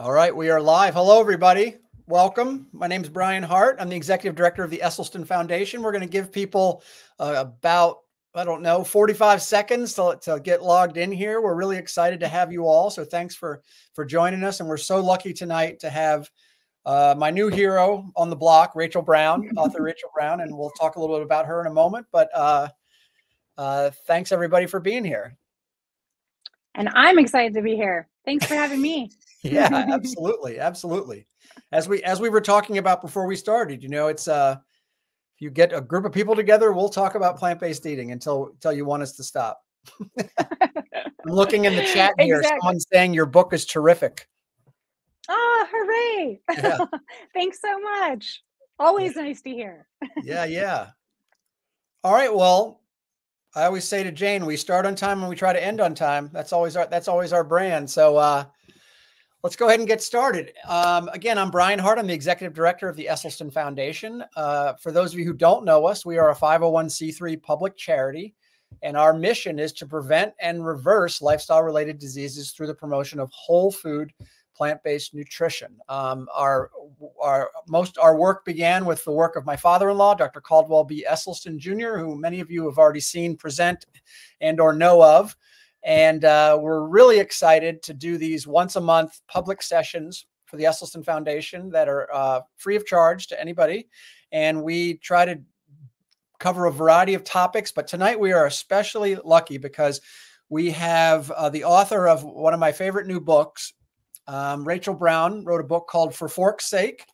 All right, we are live. Hello, everybody. Welcome. My name is Brian Hart. I'm the executive director of the Esselstyn Foundation. We're going to give people uh, about, I don't know, 45 seconds to, to get logged in here. We're really excited to have you all. So thanks for for joining us. And we're so lucky tonight to have uh, my new hero on the block, Rachael Brown, author Rachael Brown, and we'll talk a little bit about her in a moment. But uh, uh, thanks everybody for being here. And I'm excited to be here. Thanks for having me. yeah, absolutely, absolutely. As we as we were talking about before we started, you know, it's uh if you get a group of people together, we'll talk about plant-based eating until until you want us to stop. I'm looking in the chat here. Exactly. Someone's saying your book is terrific. Oh, hooray. Yeah. Thanks so much. Always nice to hear. yeah, yeah. All right. Well, I always say to Jane, we start on time and we try to end on time. That's always our that's always our brand. So uh let's go ahead and get started. Um, again, I'm Brian Hart. I'm the executive director of the Esselstyn Foundation. Uh, for those of you who don't know us, we are a 501c3 public charity, and our mission is to prevent and reverse lifestyle related diseases through the promotion of whole food plant-based nutrition. Um, our our most our work began with the work of my father-in-law, Dr. Caldwell B. Esselstyn Jr., who many of you have already seen present and or know of. And uh, we're really excited to do these once a month public sessions for the Esselstyn Foundation that are uh, free of charge to anybody. And we try to cover a variety of topics. But tonight we are especially lucky because we have uh, the author of one of my favorite new books. Um, Rachael Brown wrote a book called For Fork's Sake.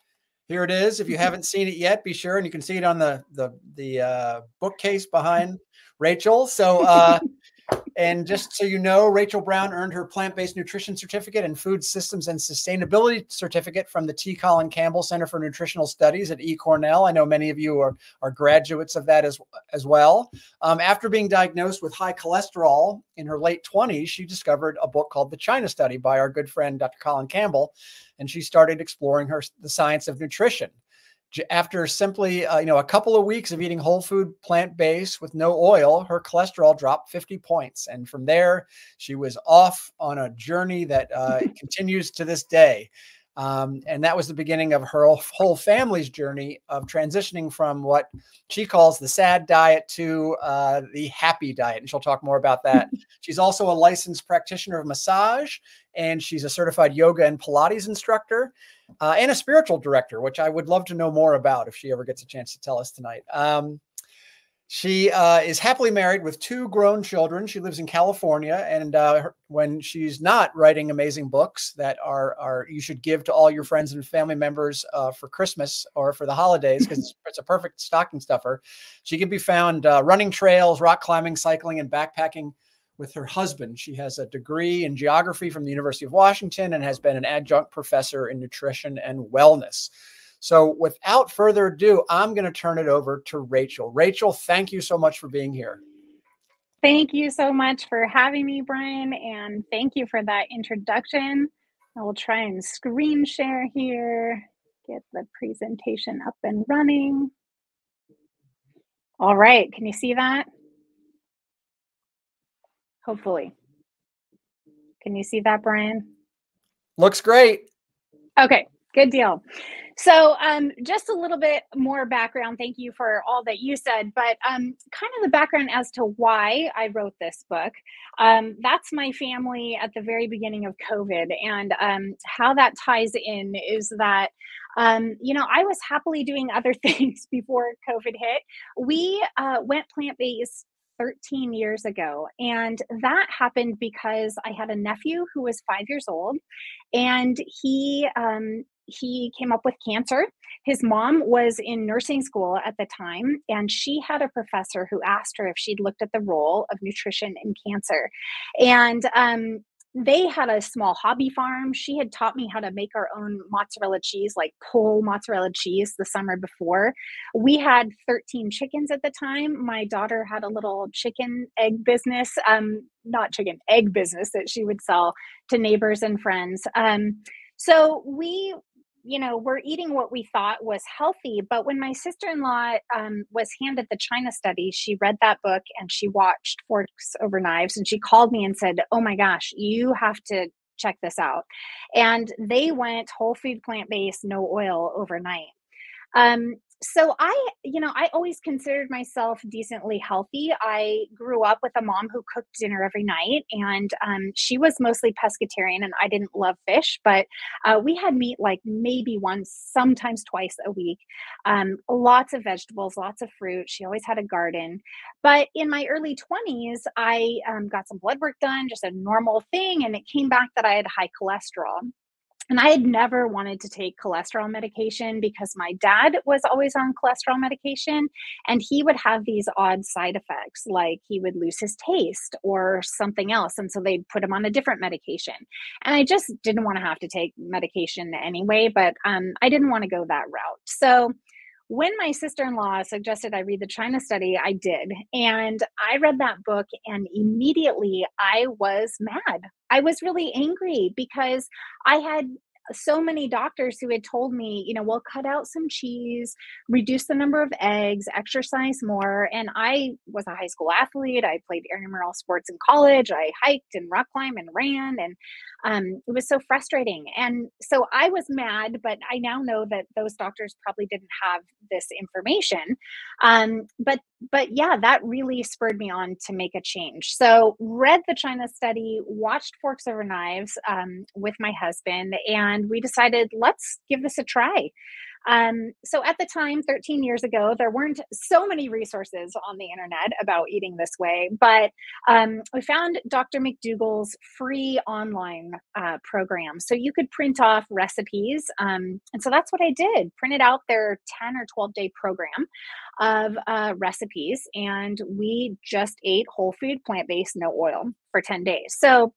Here it is. If you haven't seen it yet, be sure, and you can see it on the the the uh, bookcase behind Rachael. So uh, and just so you know, Rachael Brown earned her plant based nutrition certificate and food systems and sustainability certificate from the T. Colin Campbell Center for Nutritional Studies at E. Cornell. I know many of you are, are graduates of that as, as well. Um, after being diagnosed with high cholesterol in her late 20s, she discovered a book called The China Study by our good friend, Dr. Colin Campbell, and she started exploring her the science of nutrition after simply uh, you know a couple of weeks of eating whole food plant based with no oil her cholesterol dropped 50 points and from there she was off on a journey that uh, continues to this day um, and that was the beginning of her whole family's journey of transitioning from what she calls the sad diet to uh, the happy diet. And she'll talk more about that. she's also a licensed practitioner of massage, and she's a certified yoga and Pilates instructor uh, and a spiritual director, which I would love to know more about if she ever gets a chance to tell us tonight. Um, she uh, is happily married with two grown children. She lives in California, and uh, her, when she's not writing amazing books that are are you should give to all your friends and family members uh, for Christmas or for the holidays because it's, it's, a perfect stocking stuffer, she can be found uh, running trails, rock climbing, cycling, and backpacking with her husband. She has a degree in geography from the University of Washington and has been an adjunct professor in nutrition and wellness. So, without further ado, I'm going to turn it over to Rachael. Rachael, thank you so much for being here. Thank you so much for having me, Brian, and thank you for that introduction. I will try and screen share here, get the presentation up and running. All right, can you see that? Hopefully. Can you see that, Brian? Looks great. Okay, good deal. So, um, just a little bit more background. Thank you for all that you said, but um, kind of the background as to why I wrote this book. Um, that's my family at the very beginning of COVID, and um, how that ties in is that um, you know, I was happily doing other things before COVID hit. We uh, went plant based 13 years ago. And that happened because I had a nephew who was five years old and he, um, he came up with cancer. His mom was in nursing school at the time, and she had a professor who asked her if she'd looked at the role of nutrition in cancer. And um, they had a small hobby farm. She had taught me how to make our own mozzarella cheese, like pull mozzarella cheese the summer before. We had 13 chickens at the time. My daughter had a little chicken egg business, um, not chicken, egg business that she would sell to neighbors and friends. Um, so we you know, we're eating what we thought was healthy. But when my sister in law um, was handed the China study, she read that book and she watched Forks Over Knives and she called me and said, Oh my gosh, you have to check this out. And they went whole food, plant based, no oil overnight. Um, so I, you know, I always considered myself decently healthy. I grew up with a mom who cooked dinner every night, and um, she was mostly pescatarian, and I didn't love fish, but uh, we had meat like maybe once, sometimes twice a week. Um, lots of vegetables, lots of fruit. She always had a garden. But in my early 20s, I um, got some blood work done, just a normal thing, and it came back that I had high cholesterol and I had never wanted to take cholesterol medication because my dad was always on cholesterol medication and he would have these odd side effects, like he would lose his taste or something else. And so they'd put him on a different medication. And I just didn't want to have to take medication anyway, but um, I didn't want to go that route. So when my sister-in-law suggested i read the china study i did and i read that book and immediately i was mad. I was really angry because I had so many doctors who had told me, you know, well, cut out some cheese, reduce the number of eggs, exercise more. And I was a high school athlete. I played intramural sports in college. I hiked and rock climbed and ran. And um, it was so frustrating. And so I was mad, but I now know that those doctors probably didn't have this information. Um, but but yeah, that really spurred me on to make a change. So read the China study, watched Forks Over Knives um, with my husband, and we decided let's give this a try. Um, so at the time, 13 years ago, there weren't so many resources on the internet about eating this way, but um, we found Dr. McDougall's free online uh, program. So you could print off recipes. Um, and so that's what I did printed out their 10 or 12 day program of uh, recipes. And we just ate whole food, plant based, no oil for 10 days. So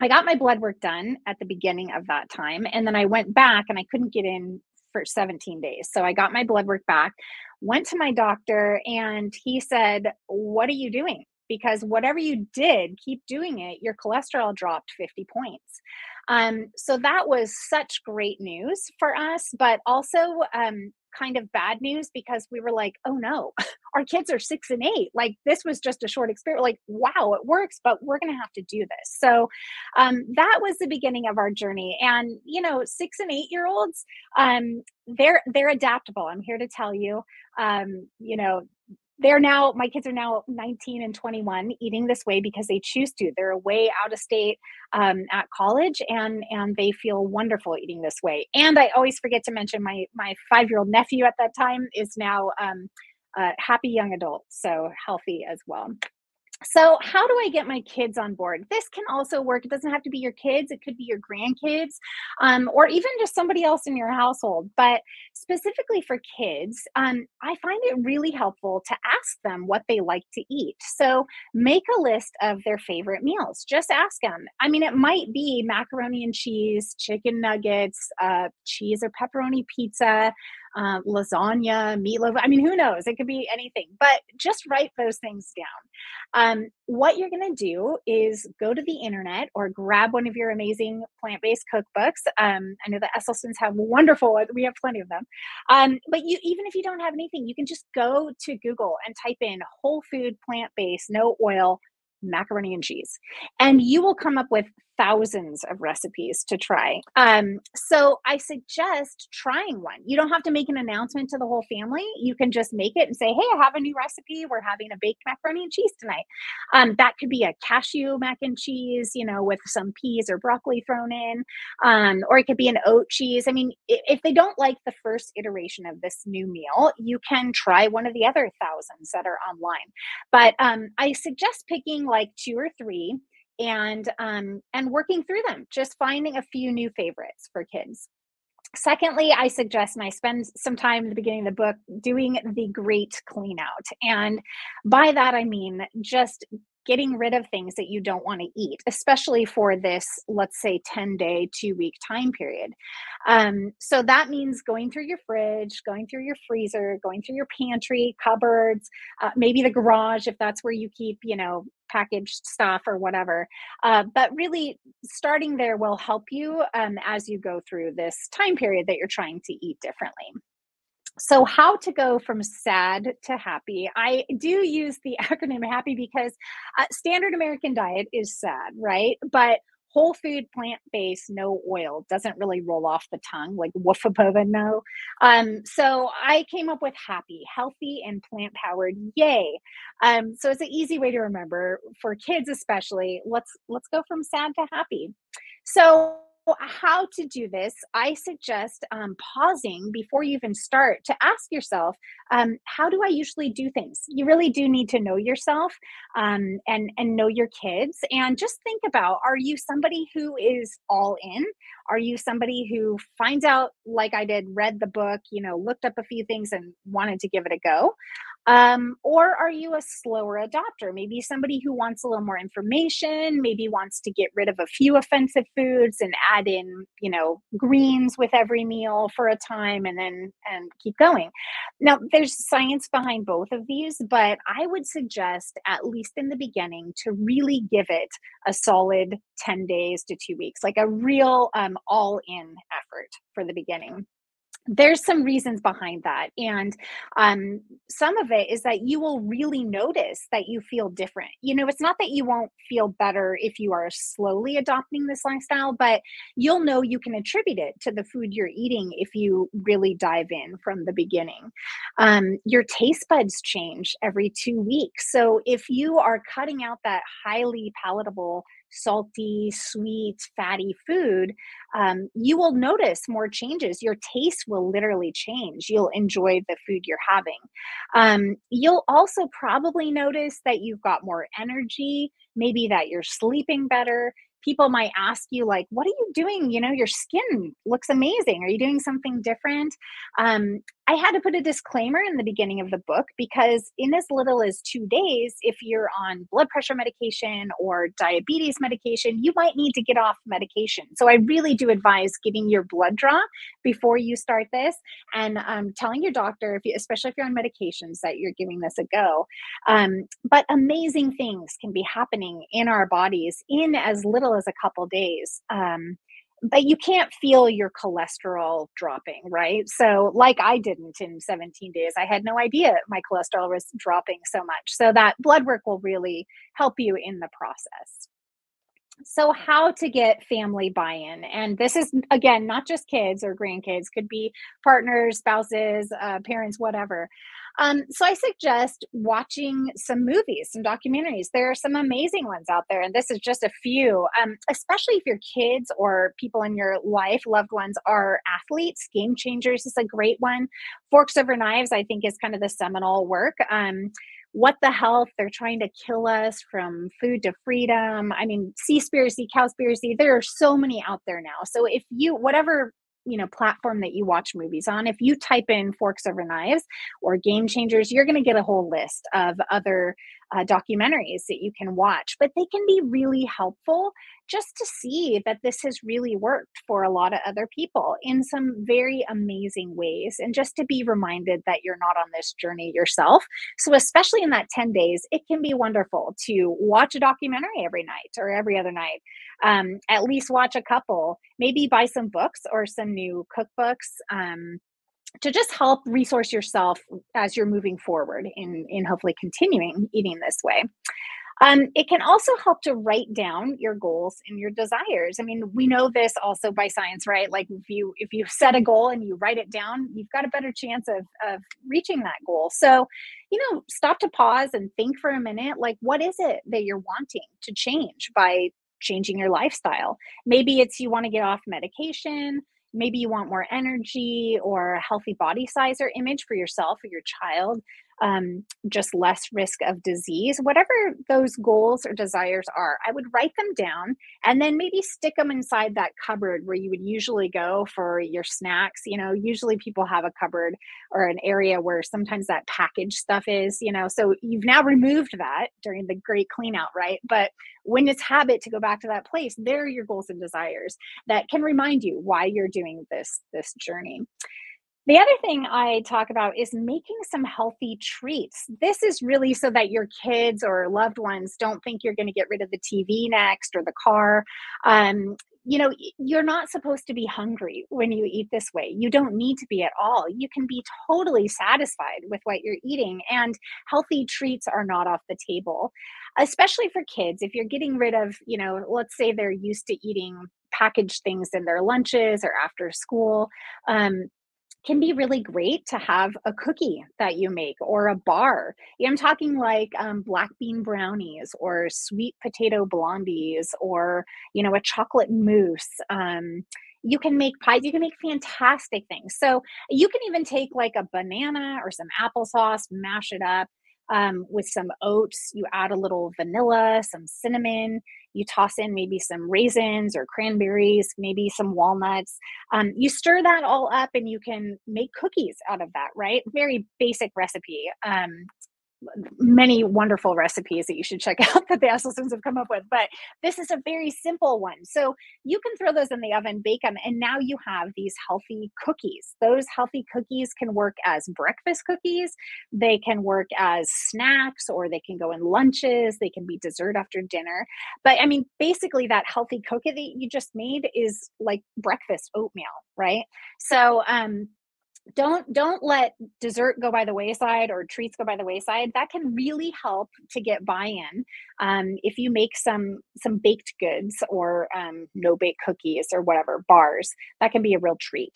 I got my blood work done at the beginning of that time. And then I went back and I couldn't get in for 17 days. So I got my blood work back, went to my doctor, and he said, What are you doing? Because whatever you did, keep doing it. Your cholesterol dropped 50 points. Um, so that was such great news for us, but also um, kind of bad news because we were like, oh no, our kids are six and eight. Like this was just a short experience. Like, wow, it works, but we're going to have to do this. So um, that was the beginning of our journey. And you know, six and eight year olds, um, they're they're adaptable. I'm here to tell you. Um, you know, they're now my kids are now 19 and 21 eating this way because they choose to. They're away out of state um, at college and and they feel wonderful eating this way. And i always forget to mention my my five year old nephew at that time is now um, a happy young adult so healthy as well so, how do I get my kids on board? This can also work. It doesn't have to be your kids, it could be your grandkids um, or even just somebody else in your household. But specifically for kids, um, I find it really helpful to ask them what they like to eat. So, make a list of their favorite meals. Just ask them. I mean, it might be macaroni and cheese, chicken nuggets, uh, cheese or pepperoni pizza uh, lasagna, meatloaf. I mean, who knows? It could be anything, but just write those things down. Um, what you're going to do is go to the internet or grab one of your amazing plant based cookbooks. Um, I know the Esselstyns have wonderful, we have plenty of them. Um, but you, even if you don't have anything, you can just go to Google and type in whole food, plant based, no oil macaroni and cheese. And you will come up with thousands of recipes to try. Um, so I suggest trying one. You don't have to make an announcement to the whole family. You can just make it and say, hey, I have a new recipe. We're having a baked macaroni and cheese tonight. Um, that could be a cashew mac and cheese, you know, with some peas or broccoli thrown in. Um, or it could be an oat cheese. I mean, if they don't like the first iteration of this new meal, you can try one of the other thousands that are online. But um, I suggest picking like two or three and um, and working through them just finding a few new favorites for kids secondly i suggest and i spend some time at the beginning of the book doing the great clean out and by that i mean just getting rid of things that you don't want to eat, especially for this, let's say, 10 day, two week time period. Um, so that means going through your fridge, going through your freezer, going through your pantry, cupboards, uh, maybe the garage if that's where you keep, you know, packaged stuff or whatever. Uh, but really, starting there will help you um, as you go through this time period that you're trying to eat differently so how to go from sad to happy i do use the acronym happy because uh, standard american diet is sad right but whole food, plant based, no oil. Doesn't really roll off the tongue like woofaboba, no. Um, so I came up with happy, healthy, and plant powered. Yay! Um, so it's an easy way to remember for kids, especially. Let's let's go from sad to happy. So how to do this, I suggest um, pausing before you even start to ask yourself, um, how do I usually do things? You really do need to know yourself um, and and know your kids, and just think about: Are you somebody who is all in? Are you somebody who finds out, like I did, read the book, you know, looked up a few things and wanted to give it a go? Um, or are you a slower adopter? Maybe somebody who wants a little more information, maybe wants to get rid of a few offensive foods and add in, you know, greens with every meal for a time and then and keep going. Now, there's science behind both of these, but I would suggest at least in the beginning to really give it a solid 10 days to 2 weeks, like a real um, all-in effort for the beginning there's some reasons behind that and um, some of it is that you will really notice that you feel different. You know it's not that you won't feel better if you are slowly adopting this lifestyle but you'll know you can attribute it to the food you're eating if you really dive in from the beginning. Um, your taste buds change every two weeks. So if you are cutting out that highly palatable salty, sweet, fatty food, um, you will notice more changes. Your taste will literally change. You'll enjoy the food you're having. Um, you'll also probably notice that you've got more energy, maybe that you're sleeping better people might ask you like what are you doing you know your skin looks amazing are you doing something different um, i had to put a disclaimer in the beginning of the book because in as little as two days if you're on blood pressure medication or diabetes medication you might need to get off medication. So i really do advise getting your blood draw before you start this. And um, telling your doctor if you, especially if you're on medications that you're giving this a go. Um, but amazing things can be happening in our bodies in as little as a couple days. Um, but you can't feel your cholesterol dropping, right? So, like I didn't in 17 days, I had no idea my cholesterol was dropping so much. So, that blood work will really help you in the process. So, how to get family buy in? And this is, again, not just kids or grandkids, could be partners, spouses, uh, parents, whatever. Um, so I suggest watching some movies, some documentaries. There are some amazing ones out there, and this is just a few. Um, especially if your kids or people in your life, loved ones, are athletes. Game Changers is a great one. Forks Over Knives, I think, is kind of the seminal work. Um, what the health they're trying to kill us from food to freedom i mean seaspiracy cowspiracy there are so many out there now. So if you whatever you know platform that you watch movies on if you type in forks over knives or game changers you're going to get a whole list of other uh, documentaries that you can watch but they can be really helpful just to see that this has really worked for a lot of other people in some very amazing ways and just to be reminded that you're not on this journey yourself. So especially in that 10 days it can be wonderful to watch a documentary every night or every other night um, at least watch a couple maybe buy some books or some new cookbooks um, to just help resource yourself as you're moving forward in in hopefully continuing eating this way. Um, it can also help to write down your goals and your desires. I mean we know this also by science right? Like if you if you set a goal and you write it down you've got a better chance of of reaching that goal. So you know stop to pause and think for a minute like what is it that you're wanting to change by changing your lifestyle? Maybe it's you want to get off medication maybe you want more energy or a healthy body size or image for yourself or your child um, just less risk of disease, whatever those goals or desires are, I would write them down and then maybe stick them inside that cupboard where you would usually go for your snacks. You know, usually people have a cupboard or an area where sometimes that packaged stuff is, you know, so you've now removed that during the great clean out, right? But when it's habit to go back to that place, there are your goals and desires that can remind you why you're doing this this journey. The other thing I talk about is making some healthy treats. This is really so that your kids or loved ones don't think you're going to get rid of the TV next or the car. Um, you know, you're not supposed to be hungry when you eat this way. You don't need to be at all. You can be totally satisfied with what you're eating, and healthy treats are not off the table. especially for kids. If you're getting rid of, you know, let's say they're used to eating packaged things in their lunches or after school, um, can be really great to have a cookie that you make or a bar. I'm talking like um, black bean brownies or sweet potato blondies or, you know, a chocolate mousse. Um, you can make pies you can make fantastic things so you can even take like a banana or some applesauce mash it up um, with some oats. You add a little vanilla, some cinnamon. You toss in maybe some raisins or cranberries, maybe some walnuts. Um, you stir that all up and you can make cookies out of that, right? Very basic recipe. Um, many wonderful recipes that you should check out that the Esselstyns have come up with, but this is a very simple one. So you can throw those in the oven, bake them, and now you have these healthy cookies. Those healthy cookies can work as breakfast cookies, they can work as snacks, or they can go in lunches, they can be dessert after dinner. But I mean, basically, that healthy cookie that you just made is like breakfast oatmeal, right? So, um, don't don't let dessert go by the wayside or treats go by the wayside. That can really help to get buy-in um, if you make some some baked goods or um, no bake cookies or whatever bars that can be a real treat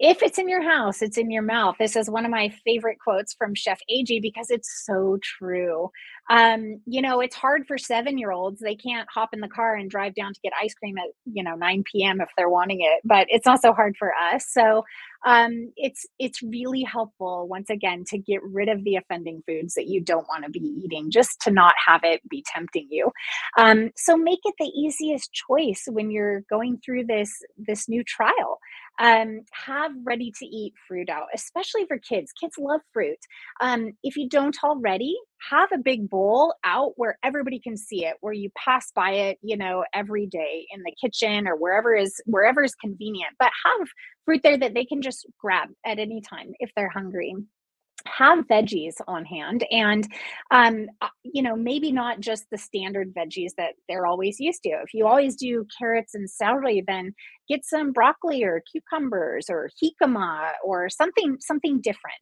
if it's in your house, it's in your mouth. This is one of my favorite quotes from Chef AJ because it's so true. Um, you know, it's hard for seven year olds. They can't hop in the car and drive down to get ice cream at, you know, 9 p.m. if they're wanting it, but it's also hard for us. So um, it's it's really helpful once again to get rid of the offending foods that you don't want to be eating, just to not have it be tempting you. Um, so make it the easiest choice when you're going through this this new trial um, have ready to eat fruit out, especially for kids. Kids love fruit. Um, if you don't already, have a big bowl out where everybody can see it, where you pass by it, you know, every day in the kitchen or wherever is wherever is convenient. But have fruit there that they can just grab at any time if they're hungry have veggies on hand and um, uh, you know maybe not just the standard veggies that they're always used to if you always do carrots and celery then get some broccoli or cucumbers or jicama or something something different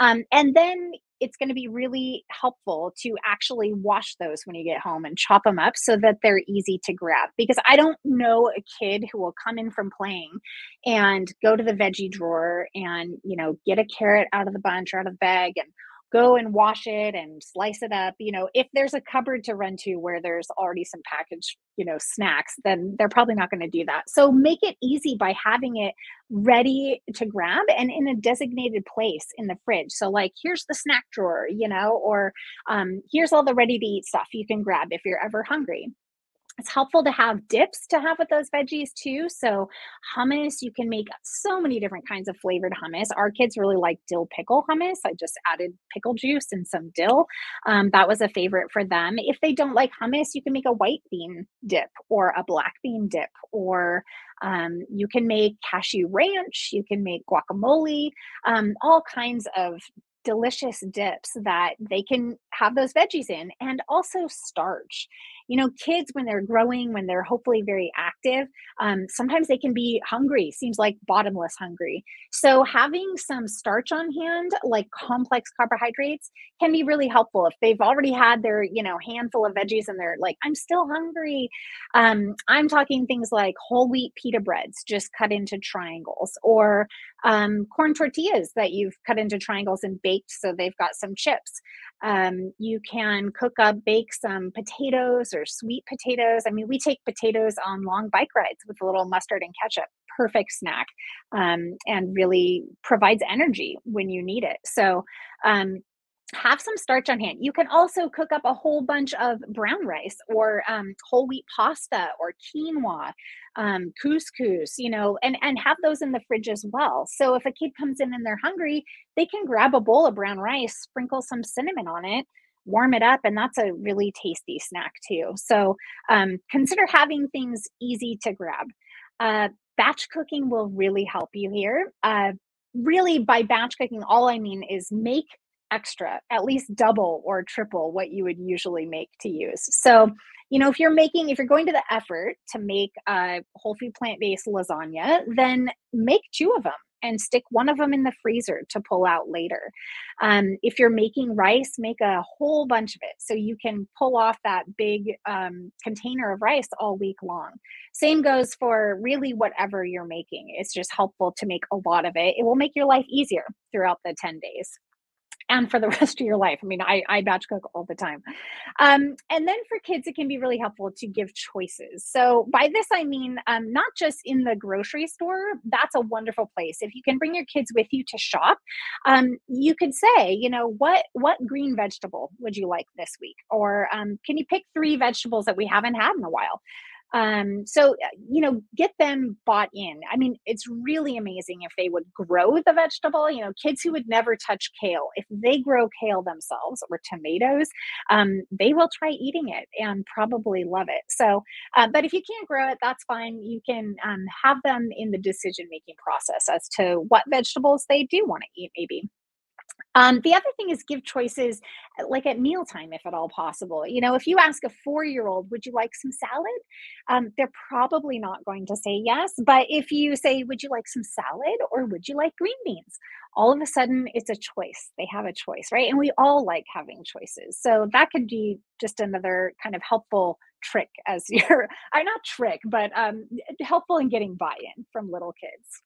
um, and then it's going to be really helpful to actually wash those when you get home and chop them up so that they're easy to grab. Because I don't know a kid who will come in from playing and go to the veggie drawer and, you know, get a carrot out of the bunch or out of the bag and go and wash it and slice it up you know if there's a cupboard to run to where there's already some packaged you know snacks then they're probably not going to do that. So make it easy by having it ready to grab and in a designated place in the fridge. So like here's the snack drawer you know or um, here's all the ready to eat stuff you can grab if you're ever hungry it's helpful to have dips to have with those veggies too. So, hummus, you can make so many different kinds of flavored hummus. Our kids really like dill pickle hummus. I just added pickle juice and some dill. Um, that was a favorite for them. If they don't like hummus, you can make a white bean dip or a black bean dip, or um, you can make cashew ranch, you can make guacamole, um, all kinds of delicious dips that they can have those veggies in and also starch you know kids when they're growing when they're hopefully very active um, sometimes they can be hungry seems like bottomless hungry. So having some starch on hand like complex carbohydrates can be really helpful. If they've already had their you know handful of veggies and they're like i'm still hungry um, i'm talking things like whole wheat pita breads just cut into triangles or um, corn tortillas that you've cut into triangles and baked so they've got some chips. Um, you can cook up, bake some potatoes or sweet potatoes. I mean, we take potatoes on long bike rides with a little mustard and ketchup. Perfect snack um, and really provides energy when you need it. So, um, have some starch on hand. You can also cook up a whole bunch of brown rice or um, whole wheat pasta or quinoa, um, couscous, you know, and, and have those in the fridge as well. So if a kid comes in and they're hungry, they can grab a bowl of brown rice, sprinkle some cinnamon on it, warm it up, and that's a really tasty snack too. So um, consider having things easy to grab. Uh, batch cooking will really help you here. Uh, really, by batch cooking, all I mean is make extra, at least double or triple what you would usually make to use. So, you know, if you're making, if you're going to the effort to make a whole food plant based lasagna, then make two of them and stick one of them in the freezer to pull out later. Um, if you're making rice, make a whole bunch of it so you can pull off that big um, container of rice all week long. Same goes for really whatever you're making. It's just helpful to make a lot of it. It will make your life easier throughout the 10 days and for the rest of your life. I mean, I, I batch cook all the time. Um, and then for kids, it can be really helpful to give choices. So by this, I mean, um, not just in the grocery store, that's a wonderful place. If you can bring your kids with you to shop, um, you could say, you know, what, what green vegetable would you like this week? Or um, can you pick three vegetables that we haven't had in a while? Um, so, uh, you know, get them bought in. I mean, it's really amazing if they would grow the vegetable. You know, kids who would never touch kale, if they grow kale themselves or tomatoes, um, they will try eating it and probably love it. So, uh, but if you can't grow it, that's fine. You can um, have them in the decision making process as to what vegetables they do want to eat, maybe. Um, the other thing is give choices uh, like at mealtime, if at all possible. You know, if you ask a four year old, would you like some salad? Um, they're probably not going to say yes. But if you say, would you like some salad or would you like green beans? All of a sudden, it's a choice. They have a choice, right? And we all like having choices. So that could be just another kind of helpful trick as you're, I not trick, but um, helpful in getting buy in from little kids.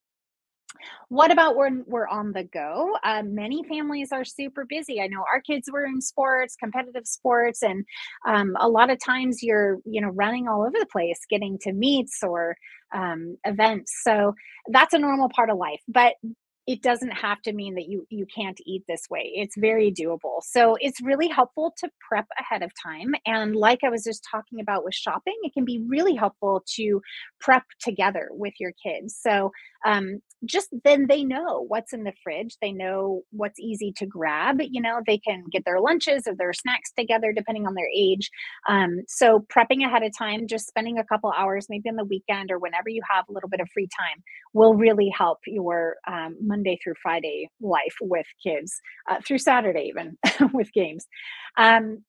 What about when we're on the go? Uh, many families are super busy. I know our kids were in sports, competitive sports, and um, a lot of times you're, you know, running all over the place, getting to meets or um, events. So that's a normal part of life. But it doesn't have to mean that you you can't eat this way. It's very doable. So it's really helpful to prep ahead of time and like i was just talking about with shopping it can be really helpful to prep together with your kids. So um, just then they know what's in the fridge they know what's easy to grab you know they can get their lunches or their snacks together depending on their age. Um, so prepping ahead of time just spending a couple hours maybe on the weekend or whenever you have a little bit of free time will really help your um, monday through friday life with kids uh, through saturday even with games. Um,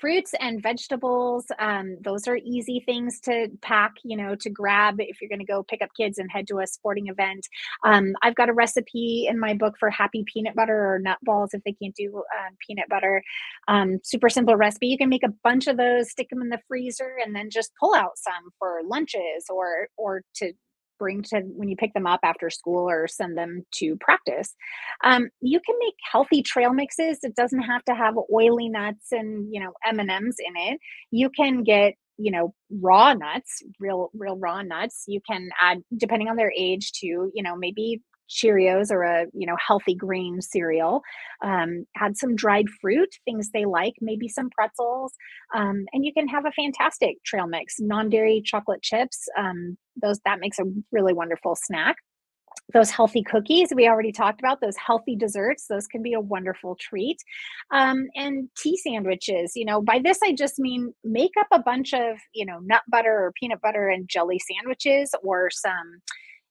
fruits and vegetables um, those are easy things to pack you know to grab if you're going to go pick up kids and head to a sporting event. Um, i've got a recipe in my book for happy peanut butter or nut balls if they can't do um, peanut butter. Um, super simple recipe you can make a bunch of those stick them in the freezer and then just pull out some for lunches or or to bring to when you pick them up after school or send them to practice. Um, you can make healthy trail mixes. It doesn't have to have oily nuts and you know M and M's in it. You can get you know raw nuts real real raw nuts you can add depending on their age to you know maybe Cheerios or a you know healthy grain cereal. Um, add some dried fruit, things they like, maybe some pretzels, um, and you can have a fantastic trail mix. Non-dairy chocolate chips, um, those that makes a really wonderful snack. Those healthy cookies we already talked about. Those healthy desserts, those can be a wonderful treat. Um, and tea sandwiches. You know, by this I just mean make up a bunch of you know nut butter or peanut butter and jelly sandwiches, or some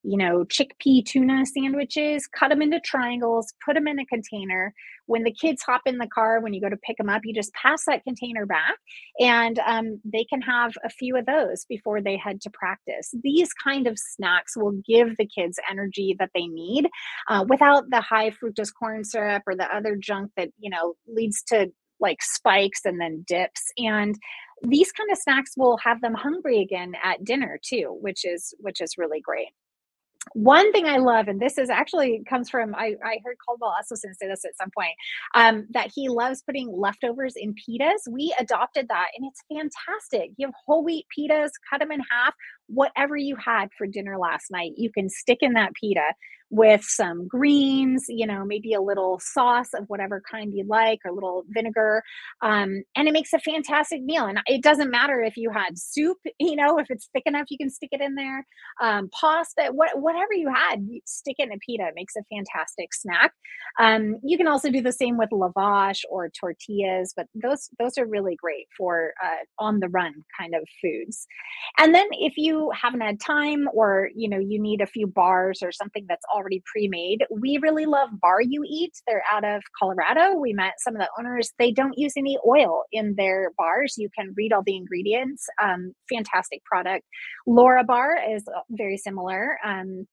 you know, chickpea tuna sandwiches, cut them into triangles, put them in a container. When the kids hop in the car, when you go to pick them up, you just pass that container back and um, they can have a few of those before they head to practice. These kind of snacks will give the kids energy that they need uh, without the high fructose corn syrup or the other junk that, you know, leads to like spikes and then dips. And these kind of snacks will have them hungry again at dinner too, which is which is really great one thing I love, and this is actually comes from I, I heard Caldwell Esselstyn say this at some point, um, that he loves putting leftovers in pitas. We adopted that, and it's fantastic. You have whole wheat pitas, cut them in half, whatever you had for dinner last night, you can stick in that pita with some greens, you know, maybe a little sauce of whatever kind you like, or a little vinegar. Um, and it makes a fantastic meal. And it doesn't matter if you had soup, you know, if it's thick enough, you can stick it in there. Um, pasta, what, whatever you had, stick it in a pita. It makes a fantastic snack. Um, you can also do the same with lavash or tortillas, but those those are really great for uh, on the run kind of foods. And then if you haven't had time or you know you need a few bars or something that's already pre-made we really love Bar-U-Eat. They're out of colorado. We met some of the owners. They don't use any oil in their bars. You can read all the ingredients. Um, fantastic product. Larabar is uh, very similar. Um,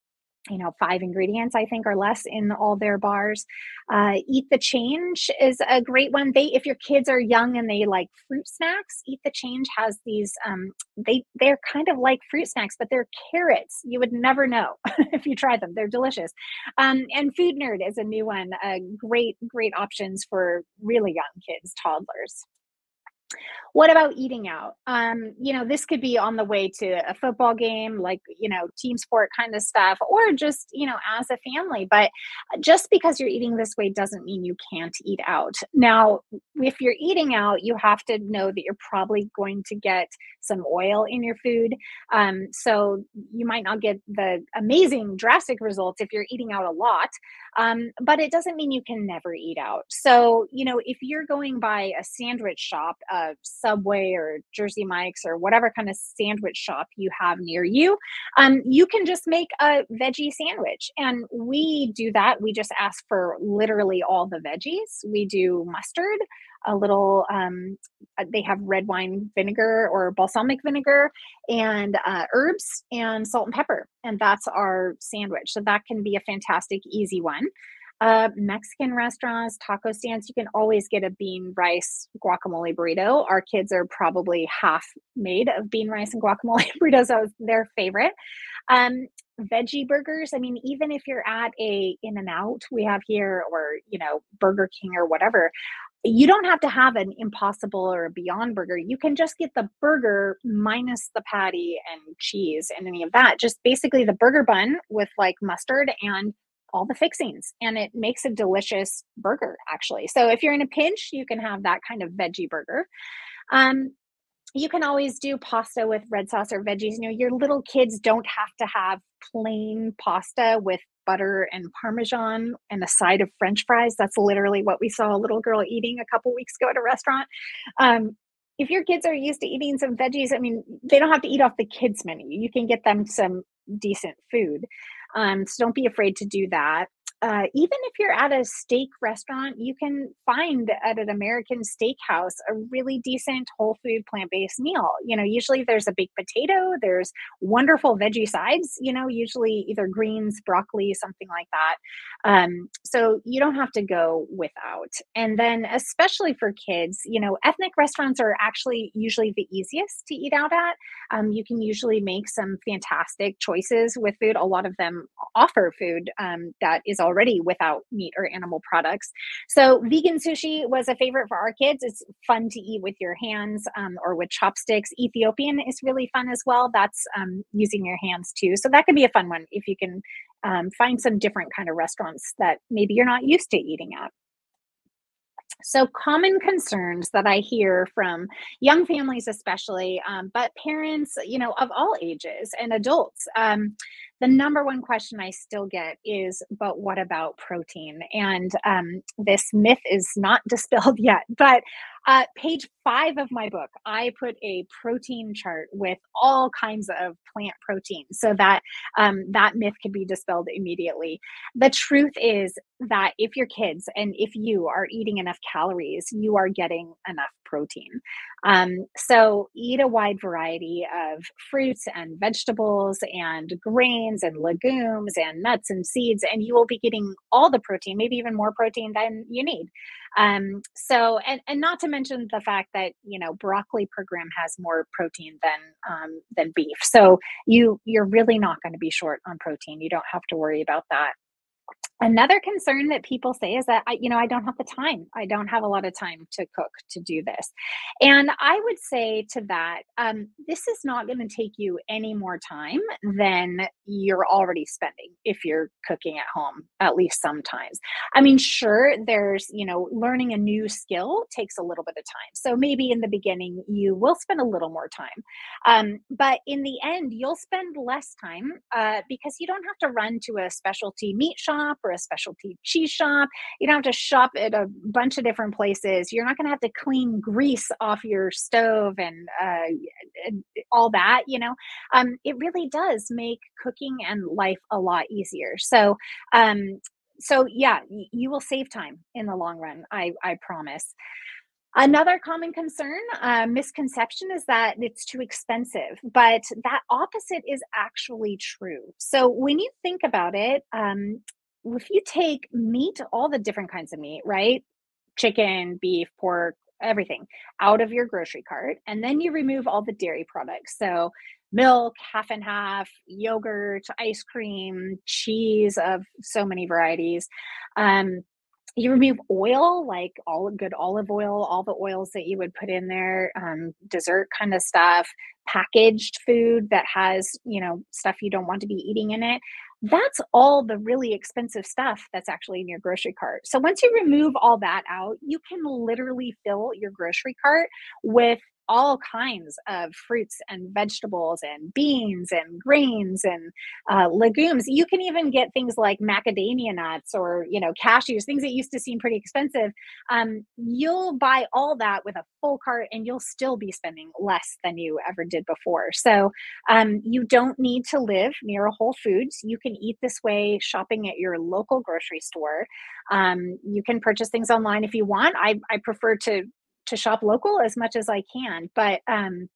you know five ingredients i think or less in all their bars. Uh, eat the change is a great one. They if your kids are young and they like fruit snacks eat the change has these um, they they're kind of like fruit snacks but they're carrots. You would never know if you try them. They're delicious. Um, and food nerd is a new one uh, great great options for really young kids toddlers what about eating out? Um, you know, this could be on the way to a football game, like, you know, team sport kind of stuff, or just, you know, as a family. But just because you're eating this way doesn't mean you can't eat out. Now, if you're eating out, you have to know that you're probably going to get some oil in your food. Um, so you might not get the amazing drastic results if you're eating out a lot, um, but it doesn't mean you can never eat out. So, you know, if you're going by a sandwich shop, uh, Subway or Jersey Mike's or whatever kind of sandwich shop you have near you, um, you can just make a veggie sandwich. And we do that. We just ask for literally all the veggies. We do mustard, a little um, uh, they have red wine vinegar or balsamic vinegar and uh, herbs and salt and pepper and that's our sandwich so that can be a fantastic easy one uh, Mexican restaurants, taco stands, you can always get a bean rice guacamole burrito. Our kids are probably half made of bean rice and guacamole burritos. That was their favorite. Um, veggie burgers. I mean, even if you're at a In-N-Out we have here, or you know Burger King or whatever, you don't have to have an Impossible or a Beyond Burger. You can just get the burger minus the patty and cheese and any of that. Just basically the burger bun with like mustard and all the fixings and it makes a delicious burger actually. So if you're in a pinch you can have that kind of veggie burger. Um, you can always do pasta with red sauce or veggies. You know your little kids don't have to have plain pasta with butter and parmesan and a side of french fries. That's literally what we saw a little girl eating a couple weeks ago at a restaurant. Um, if your kids are used to eating some veggies i mean they don't have to eat off the kids menu. You can get them some decent food um, so don't be afraid to do that uh, even if you're at a steak restaurant, you can find at an American steakhouse a really decent whole food plant based meal. You know, usually there's a baked potato, there's wonderful veggie sides, you know, usually either greens, broccoli, something like that. Um, so you don't have to go without. And then, especially for kids, you know, ethnic restaurants are actually usually the easiest to eat out at. Um, you can usually make some fantastic choices with food. A lot of them offer food um, that is already without meat or animal products. So, vegan sushi was a favorite for our kids. It's fun to eat with your hands um, or with chopsticks. Ethiopian is really fun as well. That's um, using your hands too. So, that could be a fun one if you can um, find some different kind of restaurants that maybe you're not used to eating at. So, common concerns that I hear from young families, especially, um, but parents, you know, of all ages and adults. Um, the number one question I still get is, but what about protein? And um, this myth is not dispelled yet, but uh, page five of my book, I put a protein chart with all kinds of plant protein so that um, that myth could be dispelled immediately. The truth is that if your kids and if you are eating enough calories, you are getting enough protein. Um, so eat a wide variety of fruits and vegetables and grains and legumes and nuts and seeds, and you will be getting all the protein, maybe even more protein than you need. Um, so, and, and not to mention the fact that, you know, broccoli per gram has more protein than, um, than beef. So you, you're really not going to be short on protein. You don't have to worry about that. Another concern that people say is that I, you know, I don't have the time. I don't have a lot of time to cook to do this. And I would say to that, um, this is not going to take you any more time than you're already spending if you're cooking at home, at least sometimes. I mean, sure, there's, you know, learning a new skill takes a little bit of time. So maybe in the beginning, you will spend a little more time. Um, but in the end, you'll spend less time uh, because you don't have to run to a specialty meat shop or a specialty cheese shop. You don't have to shop at a bunch of different places. You're not going to have to clean grease off your stove and, uh, and all that. You know, um, it really does make cooking and life a lot easier. So, um, so yeah, you will save time in the long run. I I promise. Another common concern, uh, misconception is that it's too expensive, but that opposite is actually true. So when you think about it, um, if you take meat, all the different kinds of meat, right? Chicken, beef, pork, everything out of your grocery cart, and then you remove all the dairy products. So milk, half and half, yogurt, ice cream, cheese of so many varieties. Um, you remove oil like all good olive oil all the oils that you would put in there um, dessert kind of stuff packaged food that has you know stuff you don't want to be eating in it that's all the really expensive stuff that's actually in your grocery cart. So once you remove all that out you can literally fill your grocery cart with all kinds of fruits and vegetables and beans and grains and uh, legumes. You can even get things like macadamia nuts or you know cashews, things that used to seem pretty expensive. Um, you'll buy all that with a full cart, and you'll still be spending less than you ever did before. So um, you don't need to live near a Whole Foods. You can eat this way shopping at your local grocery store. Um, you can purchase things online if you want. I, I prefer to to shop local as much as I can. But um,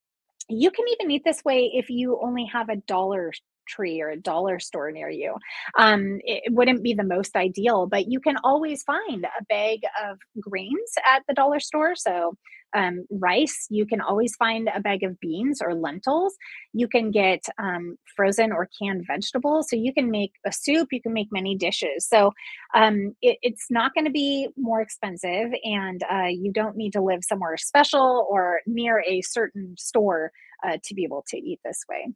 you can even eat this way if you only have a dollar tree or a dollar store near you. Um, it wouldn't be the most ideal, but you can always find a bag of greens at the dollar store. So um, rice. You can always find a bag of beans or lentils. You can get um, frozen or canned vegetables. So you can make a soup, you can make many dishes. So um, it, it's not going to be more expensive, and uh, you don't need to live somewhere special or near a certain store uh, to be able to eat this way.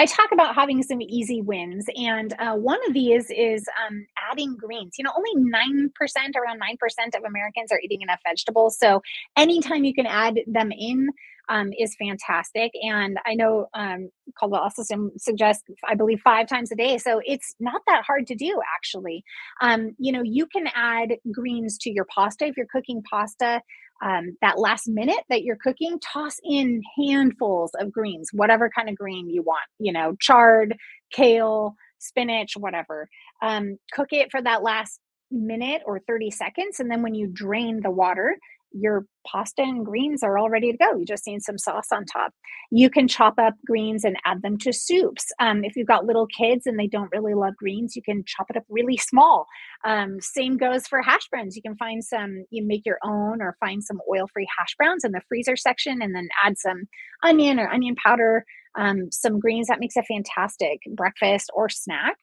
I talk about having some easy wins, and uh, one of these is um, adding greens. You know, only 9%, around 9% of Americans are eating enough vegetables. So, anytime you can add them in um, is fantastic. And I know um, Caldwell Esselstyn suggests, I believe, five times a day. So, it's not that hard to do, actually. Um, you know, you can add greens to your pasta if you're cooking pasta um, that last minute that you're cooking, toss in handfuls of greens, whatever kind of green you want, you know, chard, kale, spinach, whatever. Um, cook it for that last minute or 30 seconds. And then when you drain the water, your pasta and greens are all ready to go. You just need some sauce on top. You can chop up greens and add them to soups. Um, if you've got little kids and they don't really love greens, you can chop it up really small. Um, same goes for hash browns. You can find some, you make your own or find some oil free hash browns in the freezer section and then add some onion or onion powder, um, some greens. That makes a fantastic breakfast or snack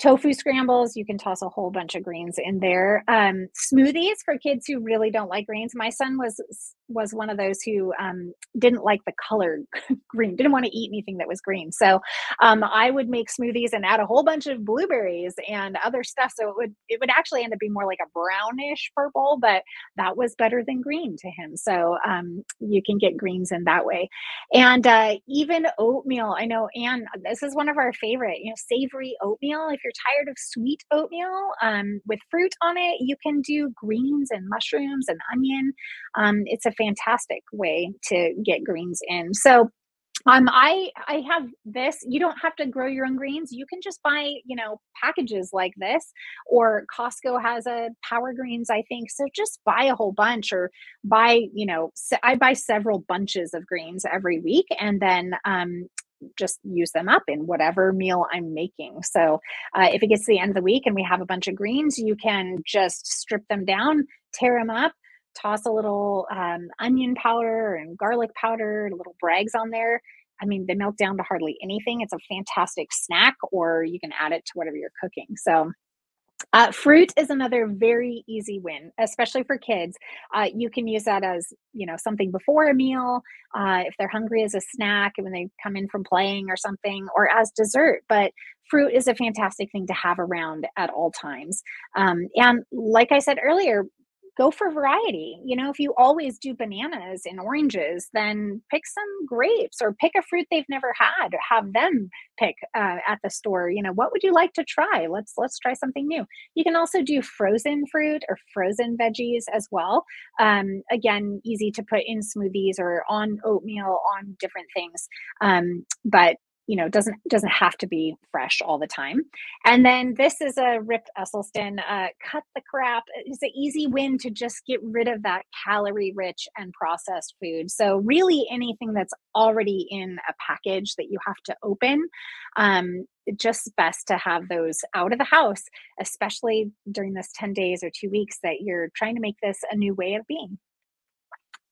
tofu scrambles you can toss a whole bunch of greens in there. Um, smoothies for kids who really don't like greens. My son was was one of those who um, didn't like the color green didn't want to eat anything that was green. So um, i would make smoothies and add a whole bunch of blueberries and other stuff. So it would it would actually end up being more like a brownish purple but that was better than green to him. So um, you can get greens in that way. And uh, even oatmeal. I know and this is one of our favorite you know savory oatmeal. If you're tired of sweet oatmeal um, with fruit on it, you can do greens and mushrooms and onion. Um, it's a fantastic way to get greens in. So um, I I have this. You don't have to grow your own greens. You can just buy, you know, packages like this, or Costco has a Power Greens, I think. So just buy a whole bunch, or buy, you know, I buy several bunches of greens every week, and then um, just use them up in whatever meal I'm making. So uh, if it gets to the end of the week and we have a bunch of greens, you can just strip them down, tear them up, toss a little um, onion powder and garlic powder, little Bragg's on there. I mean, they melt down to hardly anything. It's a fantastic snack, or you can add it to whatever you're cooking. So uh, fruit is another very easy win, especially for kids. Uh, you can use that as you know something before a meal, uh, if they're hungry as a snack when they come in from playing or something, or as dessert. But fruit is a fantastic thing to have around at all times. Um, and like I said earlier, go for variety. You know, if you always do bananas and oranges, then pick some grapes or pick a fruit they've never had. Have them pick uh, at the store. You know, what would you like to try? Let's let's try something new. You can also do frozen fruit or frozen veggies as well. Um, again, easy to put in smoothies or on oatmeal on different things. Um, but you know doesn't doesn't have to be fresh all the time. And then this is a Rip Esselstyn uh, cut the crap. It's an easy win to just get rid of that calorie rich and processed food. So really anything that's already in a package that you have to open um, just best to have those out of the house especially during this 10 days or two weeks that you're trying to make this a new way of being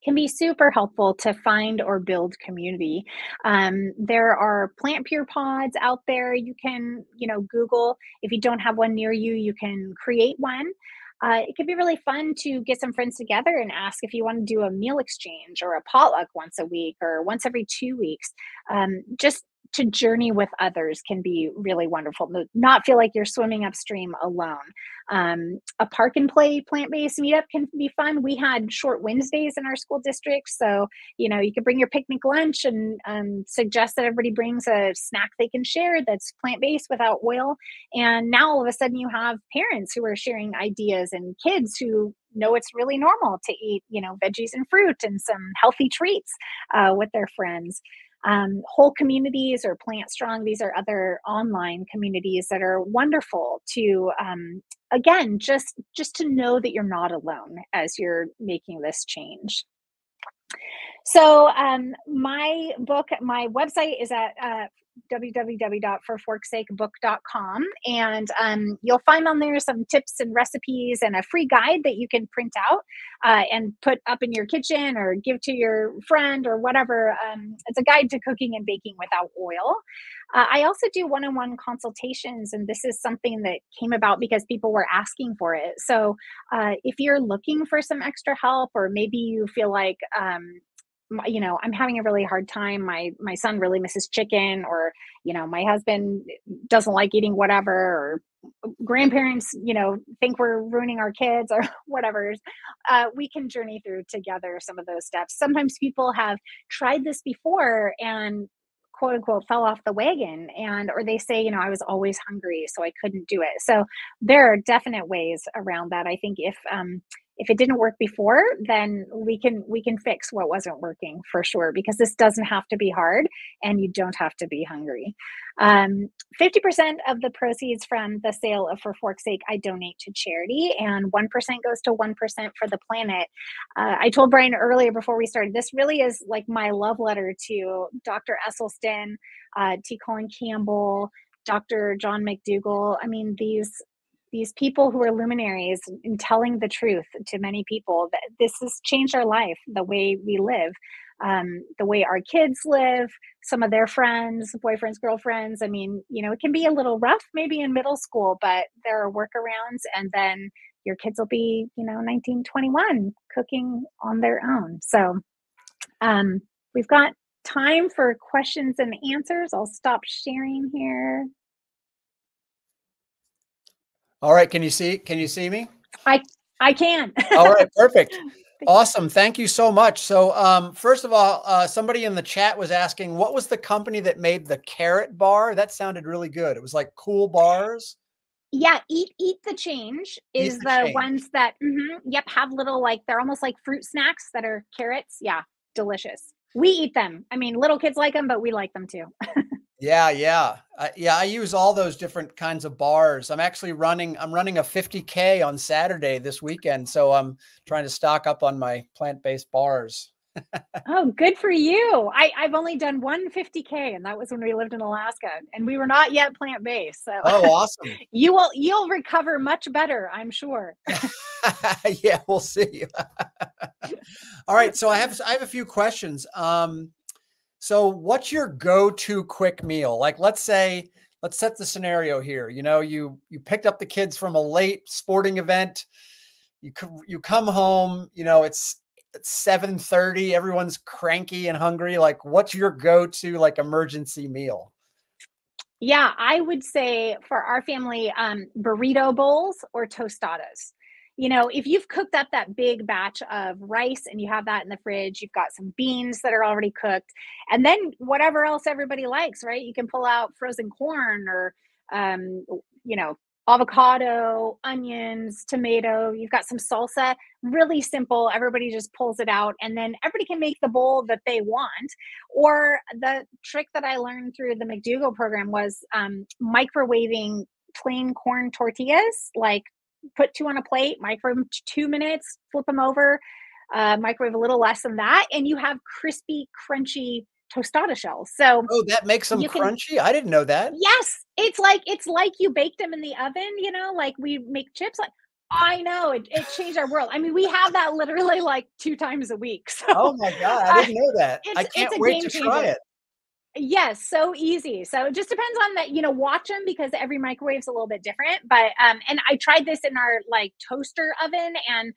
can be super helpful to find or build community. Um, there are PlantPure pods out there. You can, you know, Google. If you don't have one near you, you can create one. Uh, it could be really fun to get some friends together and ask if you want to do a meal exchange or a potluck once a week or once every two weeks. Um, just to journey with others can be really wonderful. Not feel like you're swimming upstream alone. Um, a park and play plant based meetup can be fun. We had short Wednesdays in our school district. So, you know, you could bring your picnic lunch and um, suggest that everybody brings a snack they can share that's plant based without oil. And now all of a sudden you have parents who are sharing ideas and kids who know it's really normal to eat, you know, veggies and fruit and some healthy treats uh, with their friends um, whole communities or plant strong these are other online communities that are wonderful to um, again just just to know that you're not alone as you're making this change. So um, my book my website is at uh, www.forforksakebook.com and um, you'll find on there some tips and recipes and a free guide that you can print out uh, and put up in your kitchen or give to your friend or whatever um, it's a guide to cooking and baking without oil. Uh, i also do one-on-one consultations and this is something that came about because people were asking for it. So uh, if you're looking for some extra help or maybe you feel like um, you know i'm having a really hard time. My my son really misses chicken or you know my husband doesn't like eating whatever or grandparents you know think we're ruining our kids or whatever uh, we can journey through together some of those steps. Sometimes people have tried this before and quote unquote fell off the wagon and or they say you know i was always hungry so i couldn't do it. So there are definite ways around that. I think if um, if it didn't work before then we can we can fix what wasn't working for sure because this doesn't have to be hard and you don't have to be hungry. Um, 50% of the proceeds from the sale of for fork's sake i donate to charity and 1% goes to 1% for the planet. Uh, i told brian earlier before we started this really is like my love letter to dr esselstyn uh, t colin campbell dr john mcdougall. I mean these these people who are luminaries in telling the truth to many people that this has changed our life the way we live um, the way our kids live some of their friends boyfriends girlfriends. I mean you know it can be a little rough maybe in middle school but there are workarounds and then your kids will be you know 1921 cooking on their own. So um, we've got time for questions and answers. I'll stop sharing here all right. Can you see? Can you see me? I I can. all right. Perfect. Awesome. Thank you so much. So, um, first of all, uh, somebody in the chat was asking, what was the company that made the carrot bar? That sounded really good. It was like cool bars. Yeah, eat eat the change is the, the change. ones that mm-hmm, yep have little like they're almost like fruit snacks that are carrots. Yeah, delicious. We eat them. I mean, little kids like them, but we like them too. Yeah, yeah, uh, yeah. I use all those different kinds of bars. I'm actually running. I'm running a 50k on Saturday this weekend, so I'm trying to stock up on my plant-based bars. oh, good for you! I, I've only done one 50k, and that was when we lived in Alaska, and we were not yet plant-based. So, oh, awesome! you will you'll recover much better, I'm sure. yeah, we'll see. all right, so I have I have a few questions. Um, so, what's your go-to quick meal? Like, let's say, let's set the scenario here. You know, you you picked up the kids from a late sporting event. You you come home. You know, it's it's seven thirty. Everyone's cranky and hungry. Like, what's your go-to like emergency meal? Yeah, I would say for our family, um, burrito bowls or tostadas you know, if you've cooked up that big batch of rice and you have that in the fridge, you've got some beans that are already cooked, and then whatever else everybody likes, right? You can pull out frozen corn or, um, you know, avocado, onions, tomato, you've got some salsa, really simple. Everybody just pulls it out and then everybody can make the bowl that they want. Or the trick that I learned through the McDougall program was um, microwaving plain corn tortillas, like put two on a plate, microwave them two minutes, flip them over, uh, microwave a little less than that, and you have crispy, crunchy tostada shells. So oh, that makes them crunchy. Can, I didn't know that. Yes, it's like it's like you baked them in the oven. You know, like we make chips. Like I know it, it changed our world. I mean, we have that literally like two times a week. So, oh my god, I didn't know that. I can't wait to try it. Yes, so easy. So it just depends on that, you know, watch them because every microwave's a little bit different. But um and I tried this in our like toaster oven and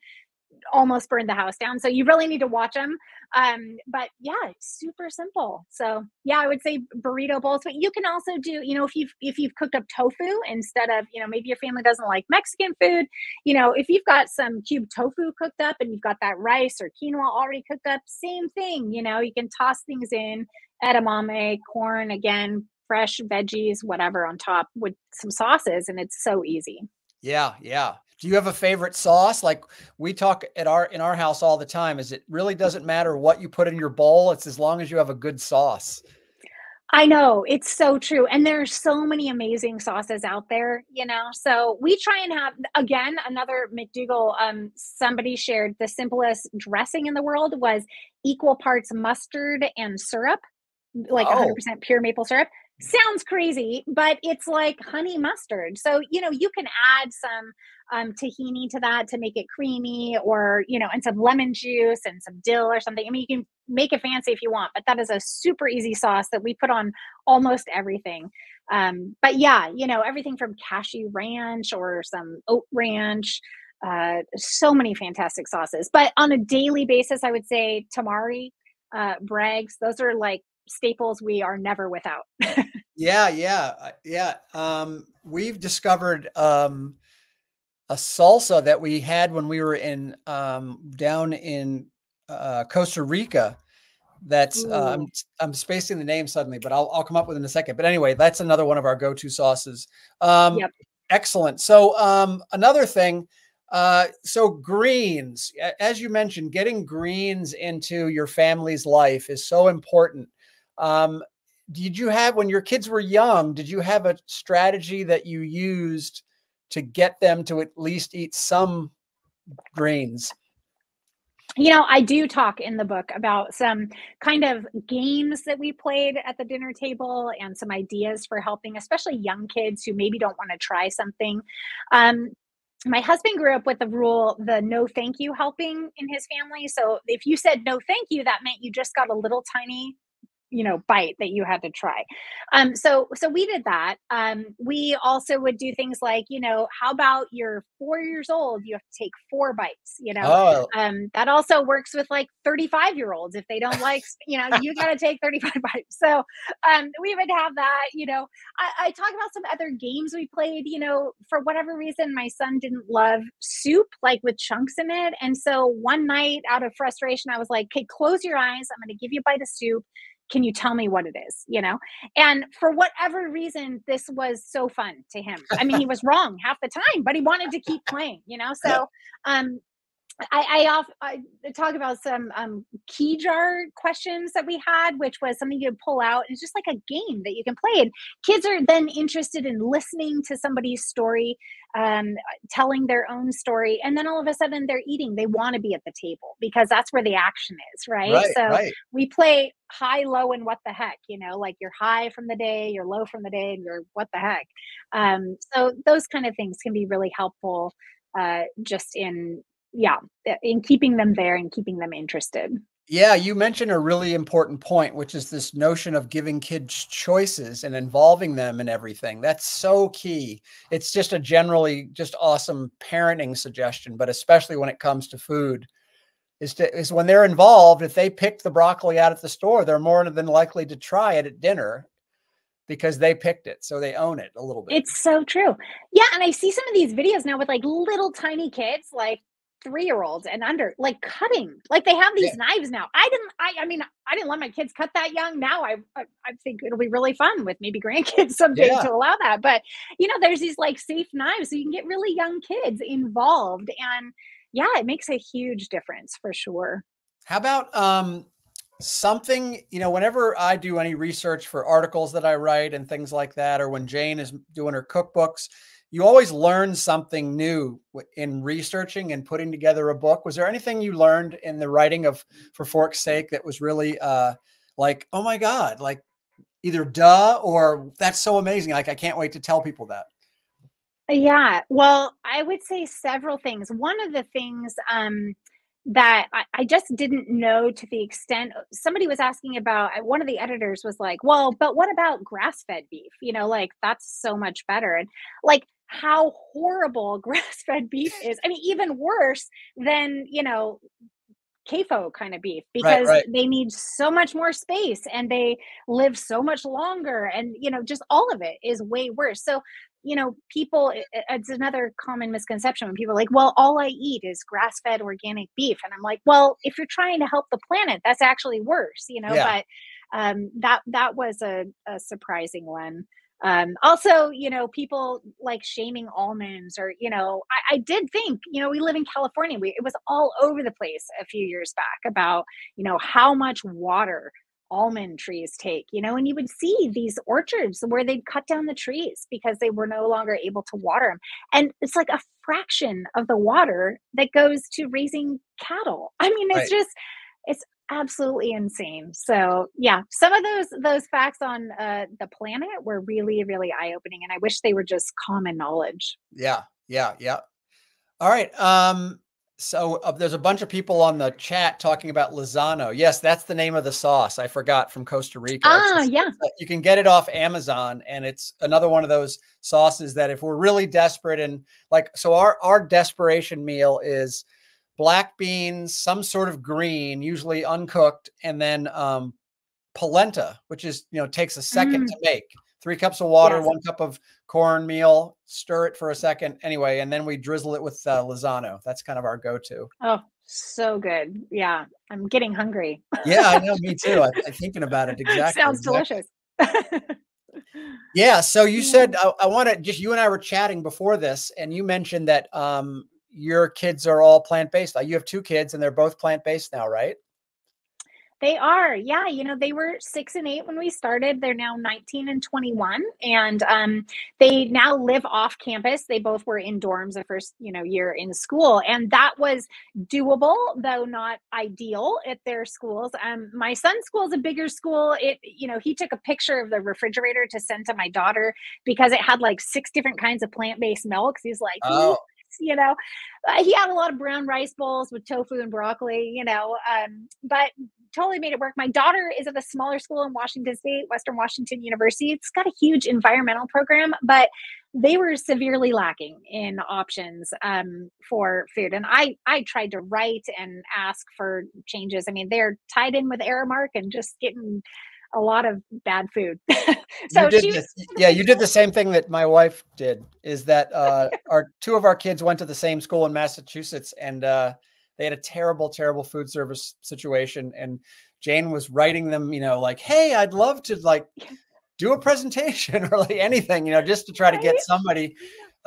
almost burned the house down. So you really need to watch them. Um, but yeah, it's super simple. So yeah, I would say burrito bowls. But you can also do, you know, if you've if you've cooked up tofu instead of, you know, maybe your family doesn't like Mexican food, you know, if you've got some cube tofu cooked up and you've got that rice or quinoa already cooked up, same thing. You know, you can toss things in, edamame, corn again, fresh veggies, whatever on top with some sauces, and it's so easy. Yeah, yeah do you have a favorite sauce like we talk at our in our house all the time is it really doesn't matter what you put in your bowl it's as long as you have a good sauce I know it's so true. And there's so many amazing sauces out there, you know. So we try and have again another McDougall. Um, somebody shared the simplest dressing in the world was equal parts mustard and syrup, like oh. 100% pure maple syrup. Sounds crazy, but it's like honey mustard. So, you know, you can add some um, tahini to that to make it creamy or you know and some lemon juice and some dill or something. I mean you can make it fancy if you want but that is a super easy sauce that we put on almost everything. Um, but yeah you know everything from cashew ranch or some oat ranch uh, so many fantastic sauces. But on a daily basis i would say tamari uh, bragg's those are like staples we are never without yeah yeah yeah um, we've discovered um, a salsa that we had when we were in um, down in uh, Costa Rica. That's uh, I'm I'm spacing the name suddenly, but I'll I'll come up with in a second. But anyway, that's another one of our go-to sauces. Um, yep. Excellent. So um, another thing. Uh, so greens, as you mentioned, getting greens into your family's life is so important. Um, did you have when your kids were young? Did you have a strategy that you used to get them to at least eat some grains? you know, I do talk in the book about some kind of games that we played at the dinner table and some ideas for helping, especially young kids who maybe don't want to try something. Um, my husband grew up with the rule the no thank you helping in his family. So if you said no thank you, that meant you just got a little tiny you know bite that you had to try. Um so so we did that. Um we also would do things like you know how about you're four years old you have to take four bites you know? Oh. um that also works with like 35 year olds if they don't like you know you got to take 35 bites. So um we would have that you know. I, I talk about some other games we played you know for whatever reason my son didn't love soup like with chunks in it. And so one night out of frustration i was like okay close your eyes i'm going to give you a bite of soup can you tell me what it is you know? And for whatever reason this was so fun to him. I mean he was wrong half the time but he wanted to keep playing you know? So um I, I, off, I talk about some um, key jar questions that we had, which was something you pull out. It's just like a game that you can play. And kids are then interested in listening to somebody's story, um, telling their own story. And then all of a sudden they're eating. They want to be at the table because that's where the action is, right? right so right. we play high, low, and what the heck, you know, like you're high from the day, you're low from the day, and you're what the heck. Um, so those kind of things can be really helpful uh, just in yeah, in keeping them there and keeping them interested. Yeah, you mentioned a really important point, which is this notion of giving kids choices and involving them in everything. That's so key. It's just a generally just awesome parenting suggestion, but especially when it comes to food, is to is when they're involved. If they pick the broccoli out at the store, they're more than likely to try it at dinner because they picked it, so they own it a little bit. It's so true. Yeah, and I see some of these videos now with like little tiny kids, like three year olds and under like cutting like they have these yeah. knives now i didn't i i mean i didn't let my kids cut that young now i i, I think it'll be really fun with maybe grandkids someday yeah. to allow that but you know there's these like safe knives so you can get really young kids involved and yeah it makes a huge difference for sure how about um something you know whenever i do any research for articles that i write and things like that or when jane is doing her cookbooks you always learn something new in researching and putting together a book. Was there anything you learned in the writing of For Fork's Sake that was really uh, like, oh my God, like either duh or that's so amazing. Like, I can't wait to tell people that. Yeah. Well, I would say several things. One of the things, um, that I, I, just didn't know to the extent somebody was asking about uh, one of the editors was like well but what about grass-fed beef you know like that's so much better and like how horrible grass-fed beef is. I mean, even worse than you know CAFO kind of beef because right, right. they need so much more space and they live so much longer and you know just all of it is way worse so you know people it's another common misconception when people are like well all i eat is grass-fed organic beef and i'm like well if you're trying to help the planet that's actually worse you know yeah. but um that that was a, a surprising one um also you know people like shaming almonds or you know I, I, did think you know we live in california we, it was all over the place a few years back about you know how much water almond trees take you know and you would see these orchards where they'd cut down the trees because they were no longer able to water them and it's like a fraction of the water that goes to raising cattle i mean it's right. just it's absolutely insane. So yeah, some of those those facts on uh, the planet were really really eye opening, and I wish they were just common knowledge. Yeah, yeah, yeah. All right. Um, so uh, there's a bunch of people on the chat talking about Lizano. Yes, that's the name of the sauce. I forgot from Costa Rica. Ah, a, yeah. You can get it off Amazon, and it's another one of those sauces that if we're really desperate and like, so our our desperation meal is black beans, some sort of green, usually uncooked, and then um, polenta, which is you know takes a second mm. to make. Three cups of water, yes. one cup of cornmeal, stir it for a second. Anyway, and then we drizzle it with uh, Lizano. That's kind of our go-to. Oh, so good. Yeah, I'm getting hungry. yeah, I know. Me too. I, am thinking about it exactly. Sounds exactly. delicious. yeah. So you said I, I want to just you and I were chatting before this, and you mentioned that um, your kids are all plant based. You have two kids and they're both plant based now, right? They are, yeah. You know, they were six and eight when we started. They're now 19 and 21. And um, they now live off campus. They both were in dorms the first, you know, year in school. And that was doable, though not ideal at their schools. Um, my son's school is a bigger school. It, you know, he took a picture of the refrigerator to send to my daughter because it had like six different kinds of plant-based milks. He's like, oh you know. Uh, he had a lot of brown rice bowls with tofu and broccoli, you know, um, but totally made it work. My daughter is at a smaller school in Washington State, Western Washington University. It's got a huge environmental program, but they were severely lacking in options um, for food. And I I tried to write and ask for changes. I mean, they're tied in with Aramark and just getting a lot of bad food. so you this, yeah, you did the same thing that my wife did. Is that uh, our two of our kids went to the same school in Massachusetts, and uh, they had a terrible, terrible food service situation, and Jane was writing them, you know, like, "Hey, I'd love to like do a presentation or like anything, you know, just to try to get somebody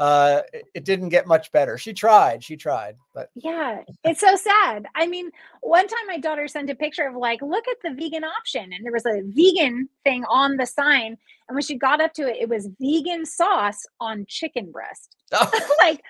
uh, it didn't get much better. She tried, she tried, but yeah, it's so sad. I mean, one time my daughter sent a picture of like, look at the vegan option, and there was a vegan thing on the sign. And when she got up to it, it was vegan sauce on chicken breast. Oh. like,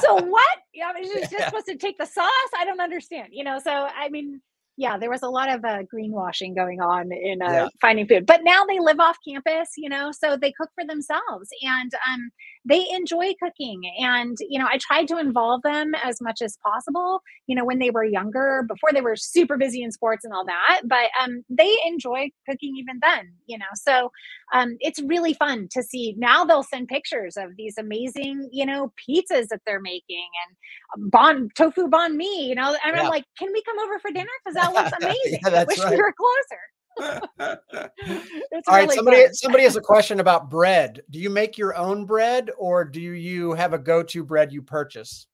so what? Yeah, I mean, she's just supposed to take the sauce. I don't understand, you know. So I mean, yeah, there was a lot of uh, greenwashing going on in uh, yeah. finding food. But now they live off campus, you know, so they cook for themselves and um, they enjoy cooking. And, you know, I tried to involve them as much as possible, you know, when they were younger, before they were super busy in sports and all that. But um, they enjoy cooking even then, you know. So um, it's really fun to see. Now they'll send pictures of these amazing, you know, pizzas that they're making and bon tofu banh mi, you know. And yeah. I'm like, can we come over for dinner? Because that looks amazing. yeah, I wish right. we were closer. All right, somebody fun. somebody has a question about bread. Do you make your own bread or do you have a go-to bread you purchase?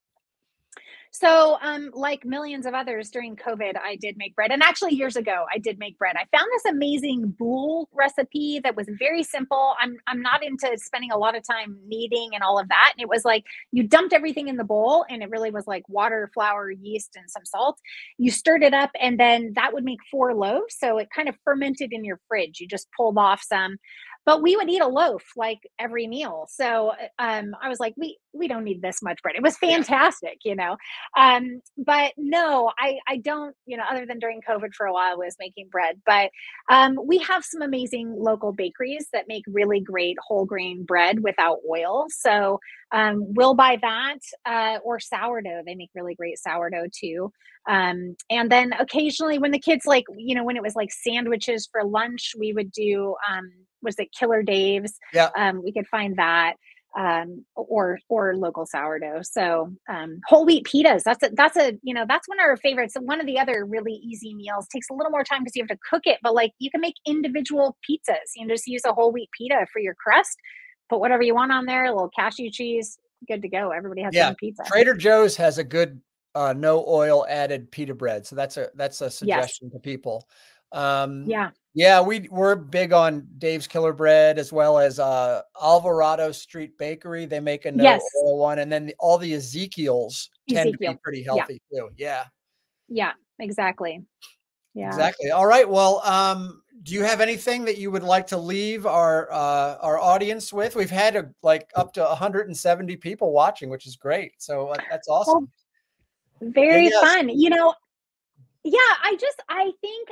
So, um, like millions of others during COVID, I did make bread. And actually, years ago, I did make bread. I found this amazing boule recipe that was very simple. I'm I'm not into spending a lot of time kneading and all of that. And it was like you dumped everything in the bowl, and it really was like water, flour, yeast, and some salt. You stirred it up, and then that would make four loaves. So it kind of fermented in your fridge. You just pulled off some but we would eat a loaf like every meal so uh, um, i was like we we don't need this much bread. It was fantastic you know? Um, but no i i don't you know other than during covid for a while i was making bread but um, we have some amazing local bakeries that make really great whole grain bread without oil so um, we'll buy that uh, or sourdough. They make really great sourdough too um, and then occasionally when the kids like you know when it was like sandwiches for lunch we would do um, was it Killer Dave's? Yeah. Um, we could find that um, or or local sourdough. So um, whole wheat pitas. That's a that's a you know that's one of our favorites. One of the other really easy meals takes a little more time because you have to cook it, but like you can make individual pizzas. You know, just use a whole wheat pita for your crust. Put whatever you want on there. A little cashew cheese. Good to go. Everybody has yeah. pizza. Trader Joe's has a good uh, no oil added pita bread. So that's a that's a suggestion yes. to people. Um, yeah. Yeah, we we're big on Dave's Killer Bread as well as uh Alvarado Street Bakery. They make a no yes. oil one, and then the, all the Ezekiels tend Ezekiel. to be pretty healthy yeah. too. Yeah. Yeah, exactly. Yeah. Exactly. All right. Well, um, do you have anything that you would like to leave our uh, our audience with? We've had a, like up to 170 people watching, which is great. So uh, that's awesome. Well, very yes. fun. You know, yeah, I just I think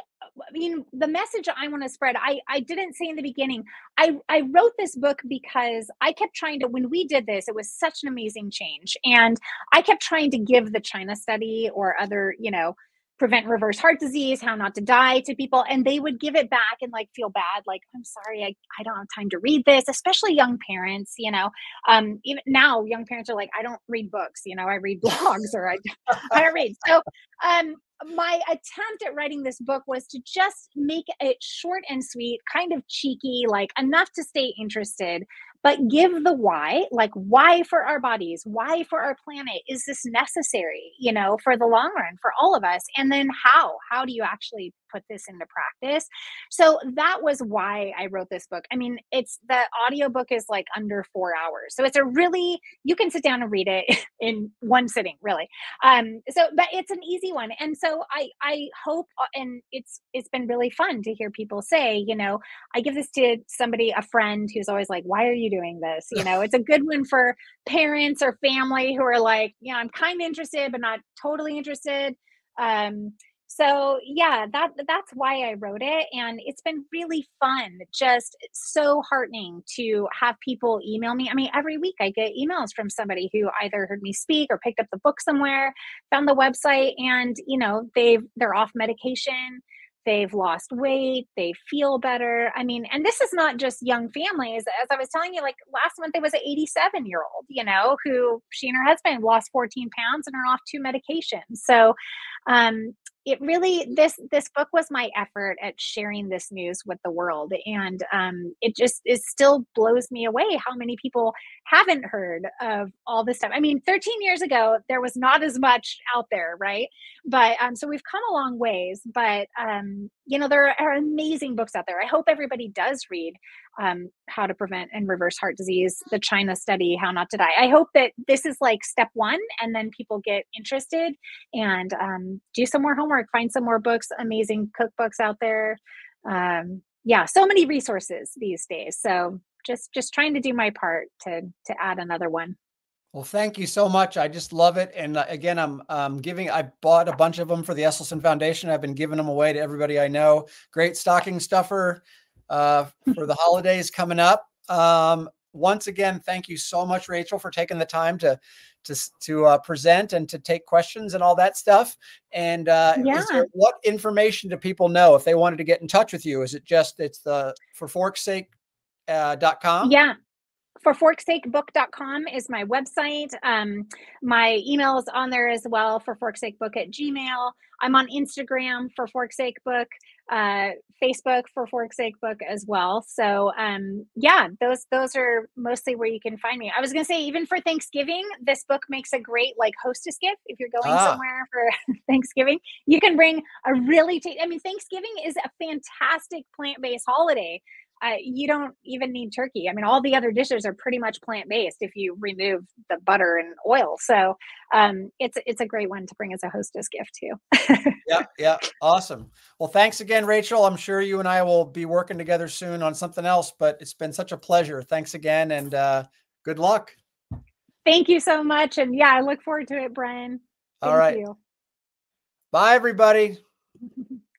I mean, the message I want to spread, I, I didn't say in the beginning, I, I wrote this book because I kept trying to, when we did this, it was such an amazing change. And I kept trying to give the China study or other, you know, prevent reverse heart disease, how not to die to people. And they would give it back and like feel bad, like, I'm sorry, I, I don't have time to read this, especially young parents, you know. Um, even now, young parents are like, I don't read books, you know, I read blogs or I, I don't read. So um, my attempt at writing this book was to just make it short and sweet, kind of cheeky, like enough to stay interested, but give the why like why for our bodies why for our planet is this necessary you know for the long run for all of us? And then how? How do you actually put this into practice. So that was why i wrote this book. I mean it's the audiobook is like under four hours. So it's a really you can sit down and read it in one sitting really. Um so but it's an easy one. And so i i hope uh, and it's it's been really fun to hear people say you know i give this to somebody a friend who's always like why are you doing this you know it's a good one for parents or family who are like you know i'm kind of interested but not totally interested. Um so yeah that that's why i wrote it and it's been really fun just so heartening to have people email me i mean every week i get emails from somebody who either heard me speak or picked up the book somewhere found the website and you know they've they're off medication they've lost weight, they feel better. I mean, and this is not just young families. As I was telling you, like last month, there was an 87 year old, you know, who she and her husband lost 14 pounds and are off two medications. So, um, it really this this book was my effort at sharing this news with the world and um, it just it still blows me away how many people haven't heard of all this stuff. I mean 13 years ago there was not as much out there right? But um, so we've come a long ways but um, you know there are amazing books out there. I hope everybody does read um, how to prevent and reverse heart disease the china study how not to die. I hope that this is like step one and then people get interested and um, do some more homework find some more books amazing cookbooks out there. Um, yeah so many resources these days. So just just trying to do my part to to add another one well, thank you so much. I just love it. And uh, again, I'm um, giving, I bought a bunch of them for the Esselstyn Foundation. I've been giving them away to everybody I know. Great stocking stuffer uh, for the holidays coming up. Um, once again, thank you so much, Rachael, for taking the time to to to uh, present and to take questions and all that stuff. And uh, yeah. there, what information do people know if they wanted to get in touch with you? Is it just it's the for fork's sake uh, dot com? Yeah, for forksakebook.com is my website. Um, my email is on there as well for forksakebook at gmail. I'm on Instagram for forksakebook. uh, Facebook for Fork Sake Book as well. So um, yeah, those those are mostly where you can find me. I was gonna say even for Thanksgiving, this book makes a great like hostess gift. If you're going ah. somewhere for Thanksgiving, you can bring a really. T- I mean, Thanksgiving is a fantastic plant based holiday uh, you don't even need turkey. I mean, all the other dishes are pretty much plant based if you remove the butter and oil. So um, it's it's a great one to bring as a hostess gift too. yeah, yeah, awesome. Well, thanks again, Rachael. I'm sure you and I will be working together soon on something else. But it's been such a pleasure. Thanks again, and uh, good luck. Thank you so much, and yeah, I look forward to it, Brian. Thank all right. You. Bye, everybody.